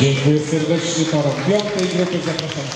Dziękuję serdecznie parom piątej grupy. Zapraszam